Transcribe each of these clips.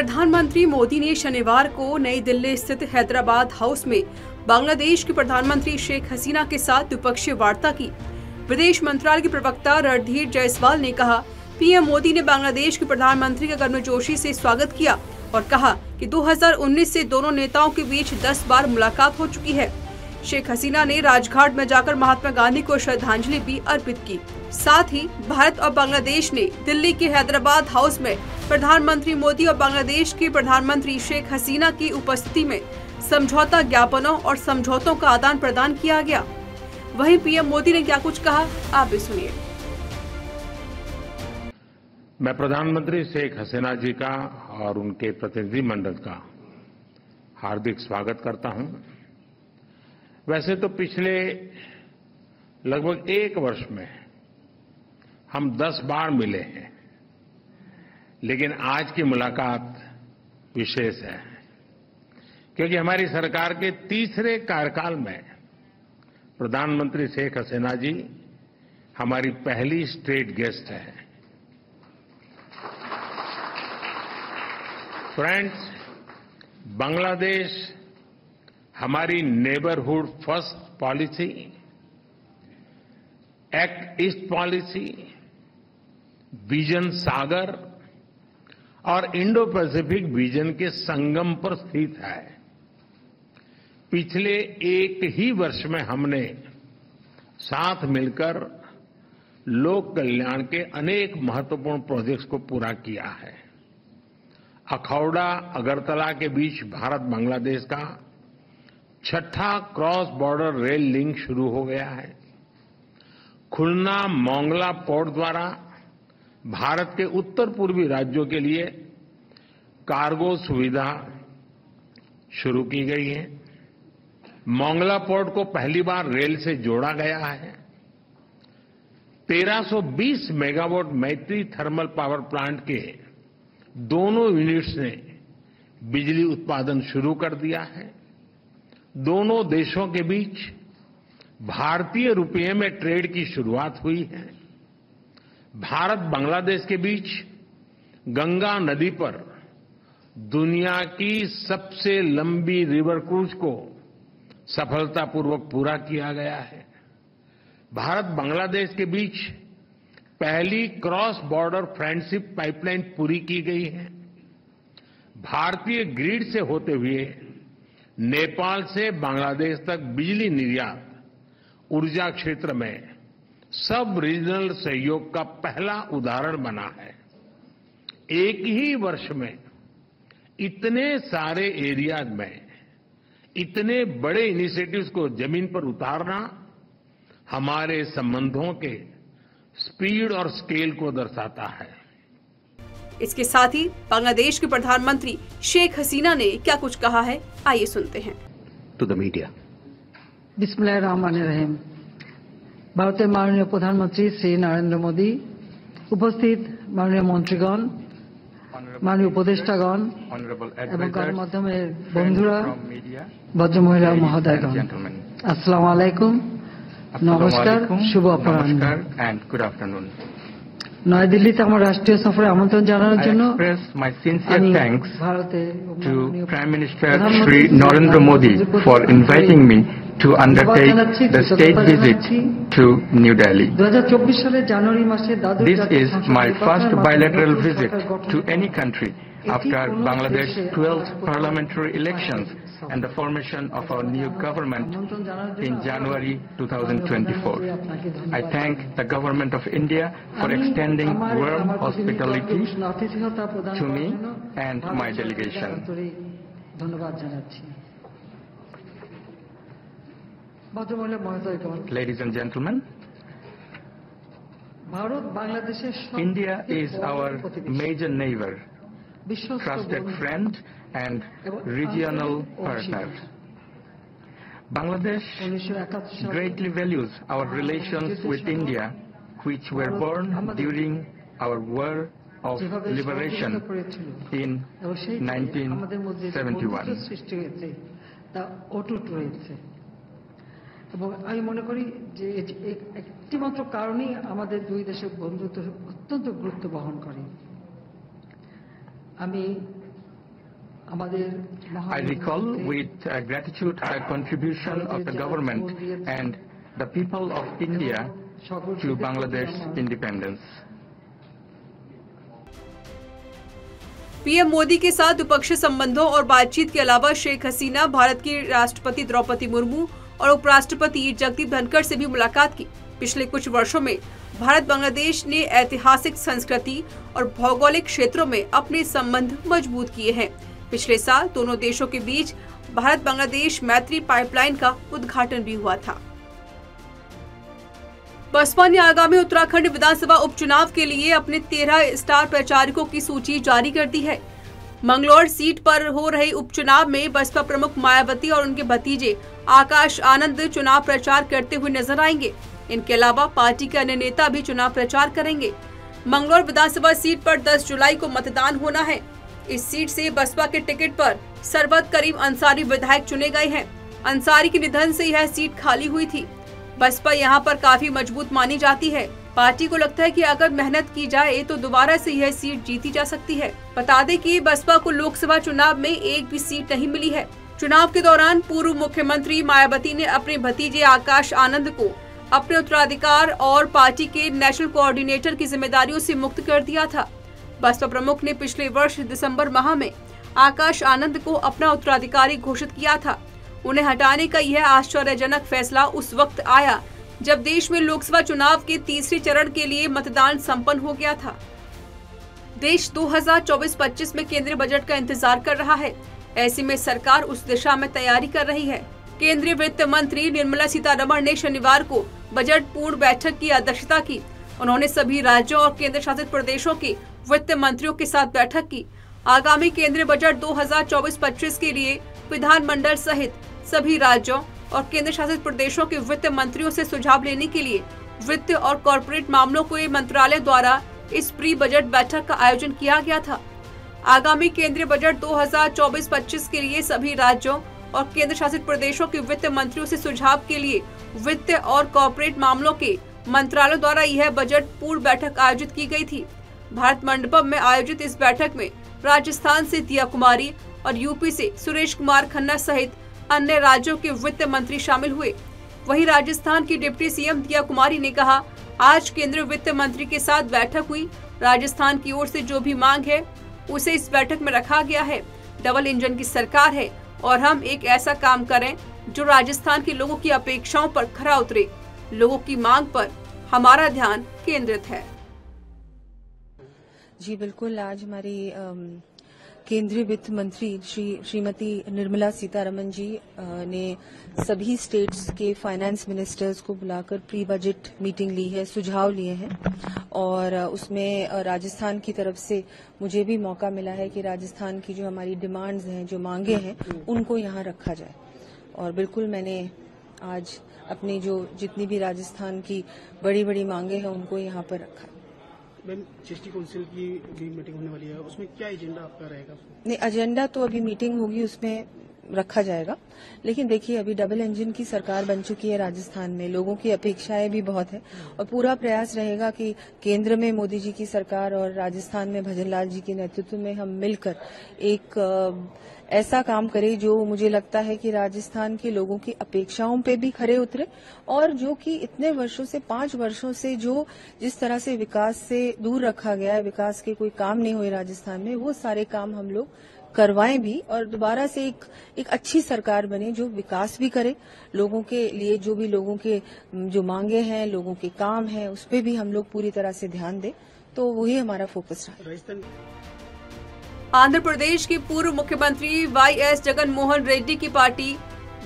प्रधानमंत्री मोदी ने शनिवार को नई दिल्ली स्थित हैदराबाद हाउस में बांग्लादेश की प्रधानमंत्री शेख हसीना के साथ द्विपक्षीय वार्ता की। विदेश मंत्रालय के प्रवक्ता रणधीर जायसवाल ने कहा, पीएम मोदी ने बांग्लादेश के प्रधानमंत्री का गर्मजोशी से स्वागत किया और कहा कि 2019 से दोनों नेताओं के बीच 10 बार मुलाकात हो चुकी है। शेख हसीना ने राजघाट में जाकर महात्मा गांधी को श्रद्धांजलि भी अर्पित की। साथ ही भारत और बांग्लादेश ने दिल्ली के हैदराबाद हाउस में प्रधानमंत्री मोदी और बांग्लादेश के प्रधानमंत्री शेख हसीना की उपस्थिति में समझौता ज्ञापनों और समझौतों का आदान प्रदान किया गया। वहीं पीएम मोदी ने क्या कुछ कहा, आप भी सुनिए। मैं प्रधानमंत्री शेख हसीना जी का और उनके प्रतिनिधि मंडल का हार्दिक स्वागत करता हूँ। वैसे तो पिछले लगभग एक वर्ष में हम दस बार मिले हैं, लेकिन आज की मुलाकात विशेष है, क्योंकि हमारी सरकार के तीसरे कार्यकाल में प्रधानमंत्री शेख हसीना जी हमारी पहली स्टेट गेस्ट है। फ्रेंड्स, बांग्लादेश हमारी neighbourhood first policy, act east policy, vision Sagar और इंडो पैसिफिक विजन के संगम पर स्थित है। पिछले एक ही वर्ष में हमने साथ मिलकर लोक कल्याण के अनेक महत्वपूर्ण प्रोजेक्ट्स को पूरा किया है। अखौड़ा, अगरतला के बीच भारत बांग्लादेश का छठा क्रॉस बॉर्डर रेल लिंक शुरू हो गया है। खुलना मोंगला पोर्ट द्वारा भारत के उत्तर पूर्वी राज्यों के लिए कार्गो सुविधा शुरू की गई है। मोंगला पोर्ट को पहली बार रेल से जोड़ा गया है। 1320 मेगावाट मैत्री थर्मल पावर प्लांट के दोनों यूनिट्स ने बिजली उत्पादन शुरू कर दिया है। दोनों देशों के बीच भारतीय रुपये में ट्रेड की शुरुआत हुई है। भारत बांग्लादेश के बीच गंगा नदी पर दुनिया की सबसे लंबी रिवर क्रूज को सफलतापूर्वक पूरा किया गया है। भारत बांग्लादेश के बीच पहली क्रॉस बॉर्डर फ्रेंडशिप पाइपलाइन पूरी की गई है। भारतीय ग्रिड से होते हुए नेपाल से बांग्लादेश तक बिजली निर्यात, ऊर्जा क्षेत्र में सब रीजनल सहयोग का पहला उदाहरण बना है। एक ही वर्ष में इतने सारे एरियाज़ में इतने बड़े इनिशिएटिव्स को ज़मीन पर उतारना हमारे संबंधों के स्पीड और स्केल को दर्शाता है। इसके साथ ही बांग्लादेश के प्रधानमंत्री शेख हसीना ने क्या कुछ कहा है आइए सुनते हैं to the media. বিসমুল্লাহ রহমান রহিম ভারতের মাননীয় প্রধানমন্ত্রী শ্রী নরেন্দ্র মোদী উপস্থিত মাননীয় মন্ত্রীগণ মাননীয় উপদেষ্টাগণ Honorable এবং advisors, গণমাধ্যমের friends বন্ধুরা from media, ভদ্রমহিলা ও ladies and মহোদয়গণ gentlemen. আসসালামু আলাইকুম নমস্কার Assalamualaikum, শুভ অপরাহ্ন নয়াদিল্লিতে আমার রাষ্ট্রীয় সফরে আমন্ত্রণ জানানোর I জন্য express my sincere আমি thanks ভারতে to Prime Minister প্রধানমন্ত্রী Shri Narendra Modi for inviting me to undertake the state visit to New Delhi. দু সালের জানুয়ারি মাসে দাদুর This জাতীয় is সংসদ my নির্বাচনের first মাধ্যমে bilateral নতুন visit সরকার গঠন to করা any হয়। country এটি after Bangladesh's 12 parliamentary elections and the formation of our new government in January 2024. I thank the Government of India for extending warm hospitality to me and my delegation. Ladies and gentlemen, India is our major neighbor. Trusted friend and regional partner. Bangladesh greatly values our relations with India, which were born during our war of liberation in এবং সেই থেকে আমাদের মধ্যে যে 1971. বন্ধুত্ব সৃষ্টি হয়েছে তা অটুট রয়েছে এবং আমি মনে করি যে একটিমাত্র কারণেই আমাদের দুই দেশের বন্ধুত্ব অত্যন্ত গুরুত্ব বহন করে I recall with uh, gratitude the contribution of the government and the people of India to Bangladesh independence. PM Modi के साथ द्विपक्षीय संबंधों और बातचीत के अलावा शेख हसीना भारत के राष्ट्रपति द्रौपदी मुर्मू और उपराष्ट्रपति जगदीप धनखड़ से भी मुलाकात की पिछले कुछ वर्षों में भारत बांग्लादेश ने ऐतिहासिक संस्कृति और भौगोलिक क्षेत्रों में अपने संबंध मज़बूत किए हैं। पिछले साल दोनों देशों के बीच भारत बांग्लादेश मैत्री पाइपलाइन का उद्घाटन भी हुआ था। बसपा ने आगामी उत्तराखंड विधानसभा उपचुनाव के लिए अपने तेरह स्टार प्रचारकों की सूची जारी कर दी है। मंगलौर सीट पर हो रहे उपचुनाव में बसपा प्रमुख मायावती और उनके भतीजे आकाश आनंद चुनाव प्रचार करते हुए नज़र आएँगे। इनके अलावा पार्टी के अन्य नेता भी चुनाव प्रचार करेंगे। मंगलौर विधानसभा सीट पर 10 जुलाई को मतदान होना है। इस सीट से बसपा के टिकट पर सरबत करीम अंसारी विधायक चुने गए हैं। अंसारी के निधन से यह सीट खाली हुई थी। बसपा यहाँ पर काफ़ी मज़बूत मानी जाती है। पार्टी को लगता है कि अगर मेहनत की जाए तो दोबारा से यह सीट जीती जा सकती है। बता दें कि बसपा को लोकसभा चुनाव में एक भी सीट नहीं मिली है। चुनाव के दौरान पूर्व मुख्यमंत्री मायावती ने अपने भतीजे आकाश आनंद को अपने उत्तराधिकार और पार्टी के नेशनल कोऑर्डिनेटर की जिम्मेदारियों से मुक्त कर दिया था। बसपा प्रमुख ने पिछले वर्ष दिसंबर माह में आकाश आनंद को अपना उत्तराधिकारी घोषित किया था। उन्हें हटाने का यह आश्चर्यजनक फैसला उस वक्त आया, जब देश में लोकसभा चुनाव के तीसरे चरण के लिए मतदान संपन्न हो गया था। देश 2024-25 में केंद्रीय बजट का इंतज़ार कर रहा है। ऐसे में सरकार उस दिशा में तैयारी कर रही है। केंद्रीय वित्त मंत्री निर्मला सीतारमण ने शनिवार को बजट पूर्ण बैठक की अध्यक्षता की। उन्होंने सभी राज्यों और केंद्र शासित प्रदेशों के वित्त मंत्रियों के साथ बैठक की। आगामी केंद्रीय बजट 2024-25 के लिए विधानमंडल सहित सभी राज्यों और केंद्र शासित प्रदेशों के वित्त मंत्रियों से सुझाव लेने के लिए वित्त और कॉरपोरेट मामलों के मंत्रालय द्वारा इस प्री बजट बैठक का आयोजन किया गया था। आगामी केंद्रीय बजट 2024-25 के लिए सभी राज्यों और केंद्र शासित प्रदेशों के वित्त मंत्रियों से सुझाव के लिए वित्त और कॉरपोरेट मामलों के मंत्रालय द्वारा यह बजट पूर्व बैठक आयोजित की गई थी। भारत मंडपम में आयोजित इस बैठक में राजस्थान से दिया कुमारी और यूपी से सुरेश कुमार खन्ना सहित अन्य राज्यों के वित्त मंत्री शामिल हुए। वहीं राजस्थान की डिप्टी सीएम दिया कुमारी ने कहा, आज केंद्रीय वित्त मंत्री के साथ बैठक हुई। राजस्थान की ओर से जो भी मांग है, उसे इस बैठक में रखा गया है। डबल इंजन की सरकार है और हम एक ऐसा काम करें जो राजस्थान के लोगों की अपेक्षाओं पर खरा उतरे। लोगों की मांग पर हमारा ध्यान केंद्रित है। जी, बिल्कुल। आज हमारी केंद्रीय वित्त मंत्री श्री, श्रीमती निर्मला सीतारमन जी ने सभी स्टेट्स के फाइनेंस मिनिस्टर्स को बुलाकर प्री बजट मीटिंग ली है, सुझाव लिए हैं। और उसमें राजस्थान की तरफ़ से मुझे भी मौका मिला है कि राजस्थान की जो हमारी डिमांड्स हैं, जो मांगे हैं, उनको यहाँ रखा जाए। और बिल्कुल मैंने आज अपनी जो जितनी भी राजस्थान की बड़ी बड़ी मांगे हैं उनको यहाँ पर रखा। मैम जीएसटी काउंसिल की भी मीटिंग होने वाली है। उसमें क्या एजेंडा आपका रहेगा? नहीं एजेंडा तो अभी मीटिंग होगी उसमें रखा जाएगा। लेकिन देखिए, अभी डबल इंजन की सरकार बन चुकी है राजस्थान में। लोगों की अपेक्षाएँ भी बहुत है और पूरा प्रयास रहेगा कि केंद्र में मोदी जी की सरकार और राजस्थान में भजनलाल जी के नेतृत्व में हम मिलकर एक ऐसा काम करे जो मुझे लगता है कि राजस्थान के लोगों की अपेक्षाओं पे भी खरे उतरे और जो कि इतने वर्षों से, पाँच वर्षों से जो जिस तरह से विकास से दूर रखा गया है, विकास के कोई काम नहीं हुए राजस्थान में, वो सारे काम हम लोग करवाएँ भी और दोबारा से एक एक अच्छी सरकार बने जो विकास भी करे। लोगों के लिए जो भी लोगों के, जो मांगे हैं, लोगों के काम हैं, उस पर भी हम लोग पूरी तरह से ध्यान दें। तो वही हमारा फोकस रहा। आंध्र प्रदेश के पूर्व मुख्यमंत्री वाई एस जगन मोहन रेड्डी की party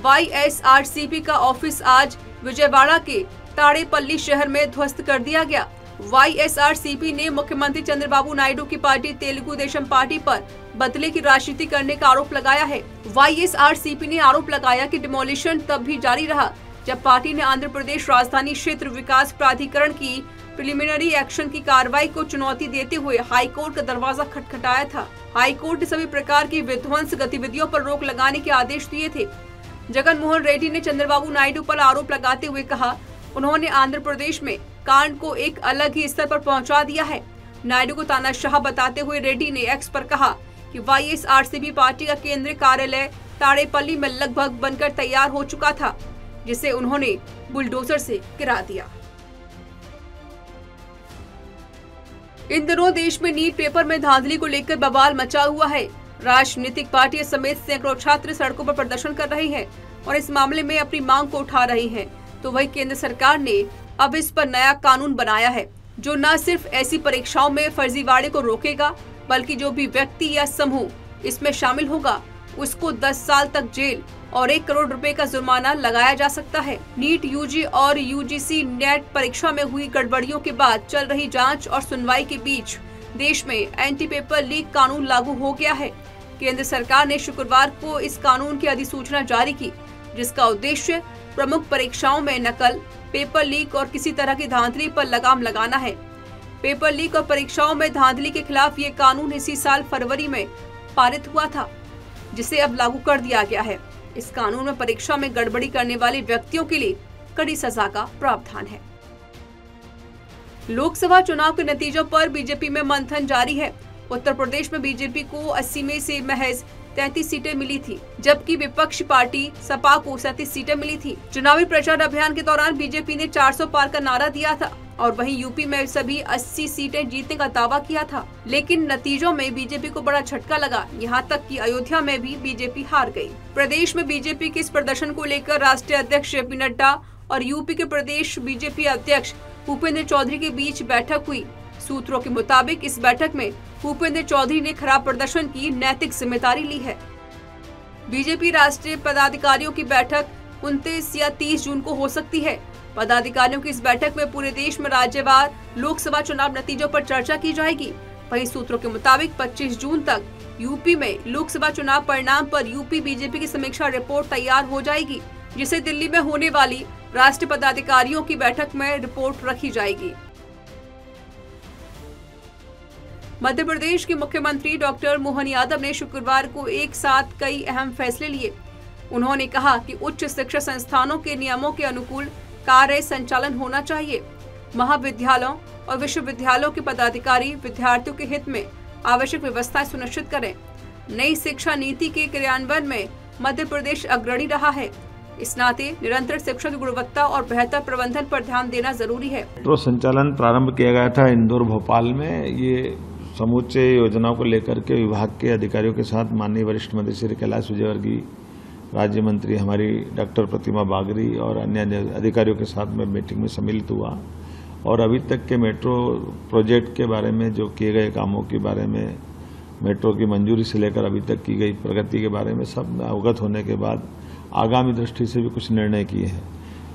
Y S R C P का ऑफ़िस आज विजयवाड़ा के ताड़ेपल्ली शहर में ध्वस्त कर दिया गया। वाईएसआरसीपी ने मुख्यमंत्री चंद्रबाबू नायडू की पार्टी तेलुगु देशम पार्टी पर बदले की राजनीति करने का आरोप लगाया है। वाईएसआरसीपी ने आरोप लगाया कि डिमोलिशन तब भी जारी रहा, जब पार्टी ने आंध्र प्रदेश राजधानी क्षेत्र विकास प्राधिकरण की प्रिलिमिनरी एक्शन की कार्रवाई को चुनौती देते हुए हाईकोर्ट का दरवाज़ा खटखटाया था। हाईकोर्ट ने सभी प्रकार की विध्वंस गतिविधियों पर रोक लगाने के आदेश दिए थे। जगन मोहन रेड्डी ने चंद्रबाबू नायडू पर आरोप लगाते हुए कहा, उन्होंने आंध्र प्रदेश में कांड को एक अलग ही स्तर पर पहुँचा दिया है। नायडू को तानाशाह बताते हुए रेड्डी ने एक्स पर कहा कि वाईएसआरसीपी पार्टी का केंद्रीय कार्यालय ताड़ेपल्ली में लगभग बनकर तैयार हो चुका था, जिसे उन्होंने बुलडोजर से गिरा दिया। इन दिनों देश में नीट पेपर में धांधली को लेकर बवाल मचा हुआ है। राजनीतिक पार्टियाँ समेत सैकड़ों छात्र सड़कों पर प्रदर्शन कर रहे हैं और इस मामले में अपनी मांग को उठा रहे हैं। तो वही केंद्र सरकार ने अब इस पर नया कानून बनाया है, जो न सिर्फ़ ऐसी परीक्षाओं में फर्जीवाड़े को रोकेगा, बल्कि जो भी व्यक्ति या समूह इसमें शामिल होगा, उसको 10 साल तक जेल और एक करोड़ रुपए का जुर्माना लगाया जा सकता है। नीट, यूजी और यूजीसी नेट परीक्षा में हुई गड़बड़ियों के बाद चल रही जाँच और सुनवाई के बीच देश में एंटी पेपर लीक कानून लागू हो गया है। केंद्र सरकार ने शुक्रवार को इस कानून की अधिसूचना जारी की, जिसका उद्देश्य प्रमुख परीक्षाओं में नकल पेपर लीक और किसी तरह की धांधली पर लगाम लगाना है। पेपर लीक और परीक्षाओं में धांधली के खिलाफ ये कानून इसी साल फरवरी में पारित हुआ था, जिसे अब लागू कर दिया गया है। इस कानून में परीक्षा में गड़बड़ी करने वाले व्यक्तियों के लिए कड़ी सजा का प्रावधान है। लोकसभा चुनाव के नतीजों पर बीजेपी में मंथन जारी है। उत्तर प्रदेश में बीजेपी को 80 में से महज 33 सीटें मिली थी, जबकि विपक्ष पार्टी सपा को सैतीस सीटें मिली थी। चुनावी प्रचार अभियान के दौरान बीजेपी ने 400 पार का नारा दिया था और वहीं यूपी में सभी 80 सीटें जीतने का दावा किया था। लेकिन नतीजों में बीजेपी को बड़ा झटका लगा, यहाँ तक कि अयोध्या में भी बीजेपी हार गई। प्रदेश में बीजेपी के इस प्रदर्शन को लेकर राष्ट्रीय अध्यक्ष जेपी नड्डा और यूपी के प्रदेश बीजेपी अध्यक्ष भूपेंद्र चौधरी के बीच बैठक हुई। सूत्रों के मुताबिक इस बैठक में भूपेंद्र चौधरी ने खराब प्रदर्शन की नैतिक ज़िम्मेदारी ली है। बीजेपी राष्ट्रीय पदाधिकारियों की बैठक उनतीस या तीस जून को हो सकती है। पदाधिकारियों की इस बैठक में पूरे देश में राज्यवार लोकसभा चुनाव नतीजों पर चर्चा की जाएगी। वहीं सूत्रों के मुताबिक 25 जून तक यूपी में लोकसभा चुनाव परिणाम पर यूपी बीजेपी की समीक्षा रिपोर्ट तैयार हो जाएगी, जिसे दिल्ली में होने वाली राष्ट्रीय पदाधिकारियों की बैठक में रिपोर्ट रखी जाएगी। मध्य प्रदेश के मुख्यमंत्री डॉक्टर मोहन यादव ने शुक्रवार को एक साथ कई अहम फैसले लिए। उन्होंने कहा कि उच्च शिक्षा संस्थानों के नियमों के अनुकूल कार्य संचालन होना चाहिए। महाविद्यालयों और विश्वविद्यालयों के पदाधिकारी विद्यार्थियों के हित में आवश्यक व्यवस्थाएँ सुनिश्चित करें। नई शिक्षा नीति के क्रियान्वयन में मध्य प्रदेश अग्रणी रहा है। इस नाते निरंतर शिक्षा की गुणवत्ता और बेहतर प्रबंधन पर ध्यान देना ज़रूरी है। मेट्रो संचालन प्रारंभ किया गया था इंदौर, भोपाल में। ये समूचे योजनाओं को लेकर के विभाग के अधिकारियों के साथ माननीय वरिष्ठ मंत्री श्री कैलाश विजयवर्गीय, राज्य मंत्री हमारी डॉक्टर प्रतिमा बागरी और अन्य अधिकारियों के साथ में मीटिंग में सम्मिलित हुआ। और अभी तक के मेट्रो प्रोजेक्ट के बारे में, जो किए गए कामों के बारे में, मेट्रो की मंजूरी से लेकर अभी तक की गई प्रगति के बारे में सब अवगत होने के बाद आगामी दृष्टि से भी कुछ निर्णय किए हैं।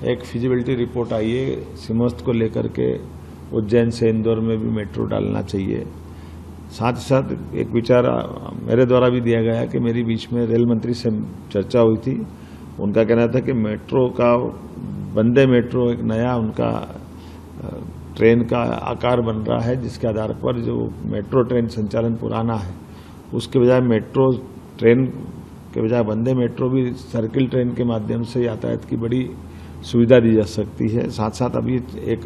एक फिजिबिलिटी रिपोर्ट आई है सिमस्त को लेकर के उज्जैन से इंदौर में भी मेट्रो डालना चाहिए। साथ ही साथ एक विचार, मेरे द्वारा भी दिया गया कि मेरी बीच में रेल मंत्री से चर्चा हुई थी। उनका कहना था कि मेट्रो का वंदे मेट्रो एक नया उनका ट्रेन का आकार बन रहा है, जिसके आधार पर जो मेट्रो ट्रेन संचालन पुराना है, उसके बजाय मेट्रो ट्रेन के बजाय वंदे मेट्रो भी सर्किल ट्रेन के माध्यम से यातायात की बड़ी सुविधा दी जा सकती है। साथ साथ अभी एक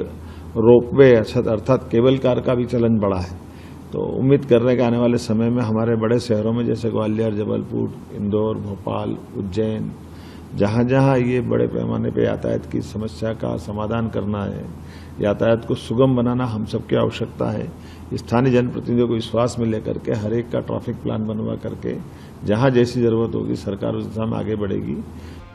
रोपवे अर्थात केबल कार का भी चलन बढ़ा है। तो उम्मीद कर रहे हैं कि आने वाले समय में हमारे बड़े शहरों में, जैसे ग्वालियर, जबलपुर, इंदौर, भोपाल, उज्जैन जहाँ जहाँ ये बड़े पैमाने पर यातायात की समस्या का समाधान करना है, यातायात को सुगम बनाना हम सबकी आवश्यकता है। स्थानीय जनप्रतिनिधियों को विश्वास में लेकर के, हर एक का ट्रैफ़िक प्लान बनवा करके, जहाँ जैसी ज़रूरत होगी, सरकार उस दिशा में आगे बढ़ेगी।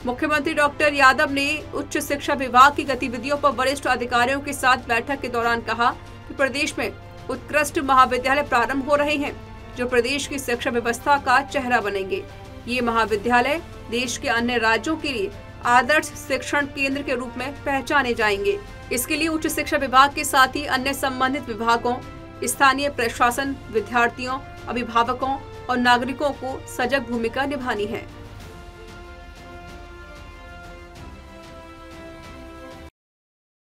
मुख्यमंत्री डॉक्टर यादव ने उच्च शिक्षा विभाग की गतिविधियों पर वरिष्ठ अधिकारियों के साथ बैठक के दौरान कहा कि प्रदेश में उत्कृष्ट महाविद्यालय प्रारंभ हो रहे हैं, जो प्रदेश की शिक्षा व्यवस्था का चेहरा बनेंगे। ये महाविद्यालय देश के अन्य राज्यों के लिए आदर्श शिक्षण केंद्र के रूप में पहचाने जाएँगे। इसके लिए उच्च शिक्षा विभाग के साथ ही अन्य संबंधित विभागों, स्थानीय प्रशासन, विद्यार्थियों, अभिभावकों और नागरिकों को सजग भूमिका निभानी है।